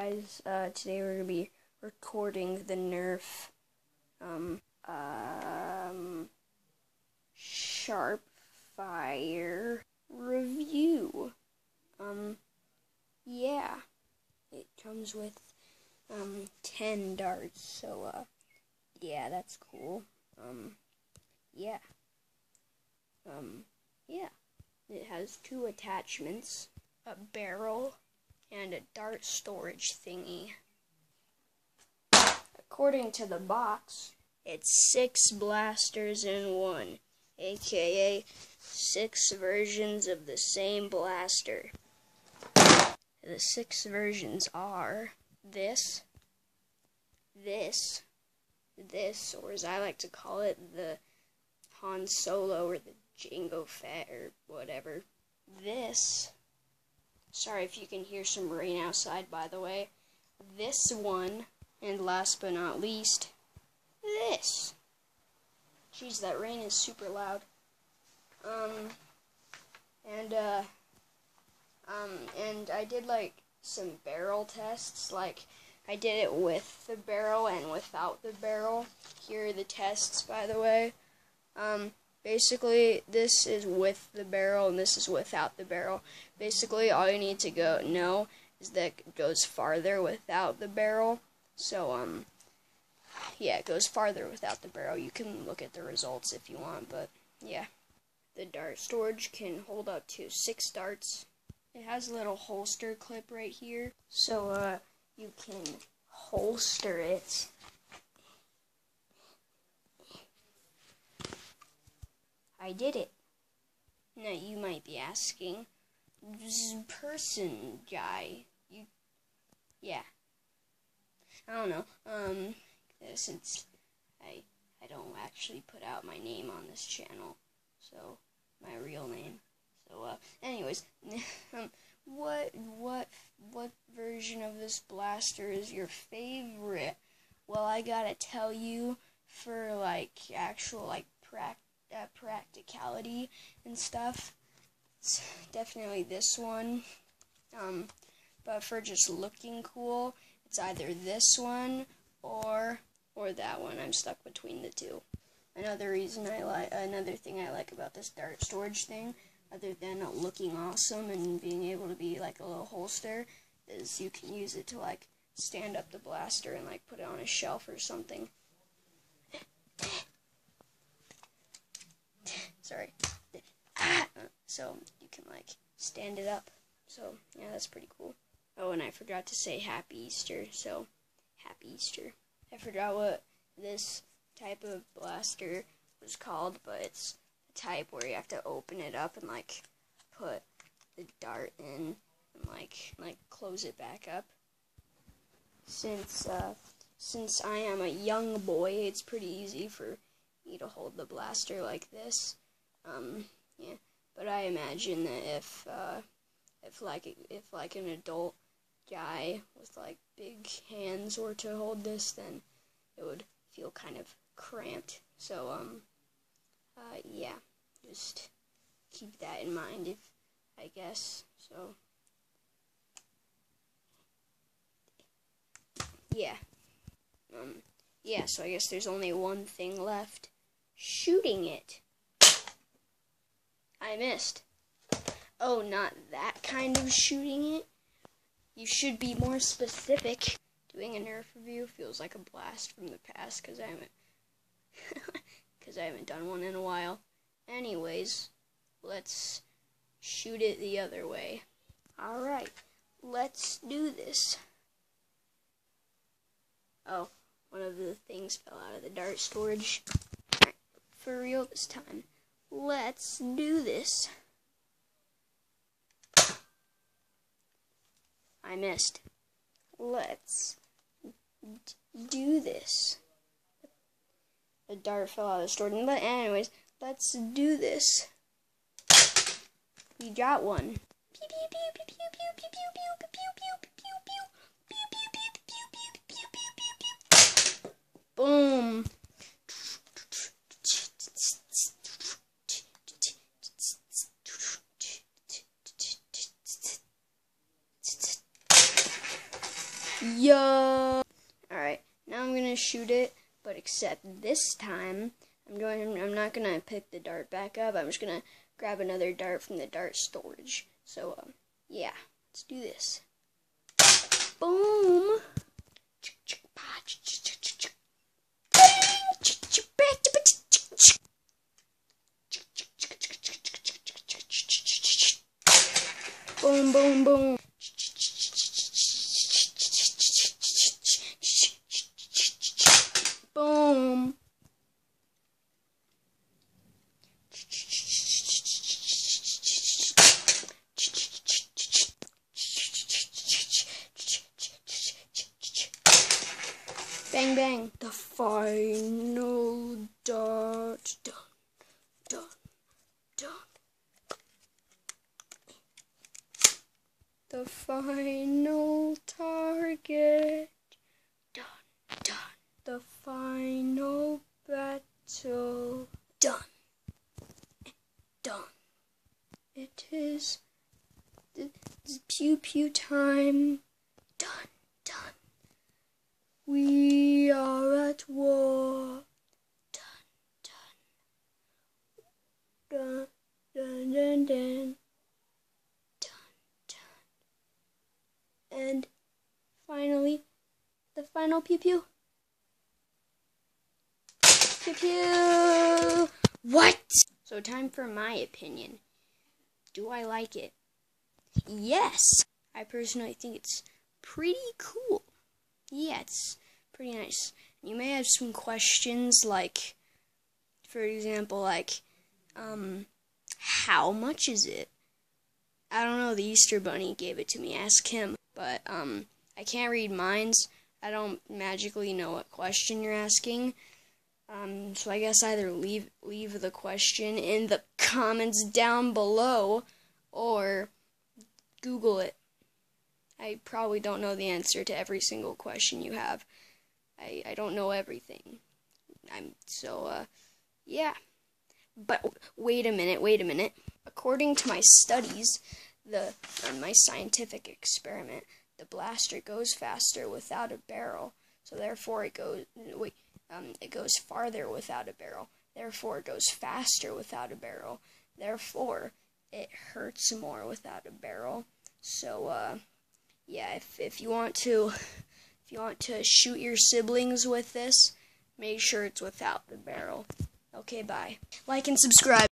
guys, uh, today we're gonna be recording the Nerf, um, um, Sharp Fire review. Um, yeah, it comes with, um, 10 darts, so, uh, yeah, that's cool. Um, yeah. Um, yeah. It has two attachments, a barrel, and a dart storage thingy. According to the box, it's six blasters in one, aka six versions of the same blaster. The six versions are this, this, this, or as I like to call it, the Han Solo or the Jango Fett or whatever. This, sorry if you can hear some rain outside, by the way. This one, and last but not least, this. Jeez, that rain is super loud. Um, and, uh, um, and I did, like, some barrel tests, like, I did it with the barrel and without the barrel. Here are the tests, by the way. Um, basically, this is with the barrel and this is without the barrel. Basically, all you need to go know is that it goes farther without the barrel. So, um, yeah, it goes farther without the barrel. You can look at the results if you want, but yeah. The dart storage can hold up to six darts. It has a little holster clip right here, so uh, you can holster it. I did it. Now you might be asking, this person guy, you, yeah. I don't know. Um, since I I don't actually put out my name on this channel, so my real name. So uh, anyways, um, what what what version of this blaster is your favorite? Well, I gotta tell you, for like actual like prac practicality and stuff, it's definitely this one. Um, but for just looking cool, it's either this one or or that one. I'm stuck between the two. Another reason I like another thing I like about this dart storage thing other than looking awesome and being able to be like a little holster, is you can use it to like stand up the blaster and like put it on a shelf or something. Sorry. So you can like stand it up. So yeah, that's pretty cool. Oh, and I forgot to say Happy Easter. So Happy Easter. I forgot what this type of blaster was called, but it's a type where you have to open it up and like put the dart in and like like close it back up. Since uh, since I am a young boy, it's pretty easy for me to hold the blaster like this. Um, yeah, but I imagine that if uh, if like if like an adult guy with like big hands were to hold this, then it would feel kind of cramped. So um, uh, yeah, just keep that in mind if, I guess, so. Yeah. Um, yeah, so I guess there's only one thing left. Shooting it. I missed. Oh, not that kind of shooting it. You should be more specific. Doing a Nerf review feels like a blast from the past because I haven't because I haven't done one in a while. Anyways, let's shoot it the other way. Alright, let's do this. Oh, one of the things fell out of the dart storage. Right, for real this time. Let's do this. I missed. Let's do this. The dart fell out of the storage. But anyways, let's do this. We got one. Boom. Yo. All right, now I'm gonna shoot it, but except this time I'm going. I'm not gonna pick the dart back up. I'm just gonna grab another dart from the dart storage. So um, yeah, let's do this. Boom, boom, boom. Boom. Bang, bang. The final dot. Done, done, done. The final target. Done, done. The final battle. Done. Done. It is the pew pew time. We are at war. Dun, dun. Dun, dun, dun, dun. Dun, dun. And finally, the final pew pew. Pew pew. What? So, time for my opinion. Do I like it? Yes. I personally think it's pretty cool yeah, pretty nice. You may have some questions like, for example, like, um, how much is it? I don't know. The Easter Bunny gave it to me. Ask him. But um, I can't read minds. I don't magically know what question you're asking. Um, so I guess either leave leave the question in the comments down below, or Google it. I probably don't know the answer to every single question you have. I, I don't know everything. I'm so uh yeah. But wait a minute, wait a minute. According to my studies, the my scientific experiment, the blaster goes faster without a barrel. So therefore it goes wait, um it goes farther without a barrel. Therefore it goes faster without a barrel. Therefore it hurts more without a barrel. So uh yeah, if if you want to if you want to shoot your siblings with this, make sure it's without the barrel. Okay, bye. Like and subscribe.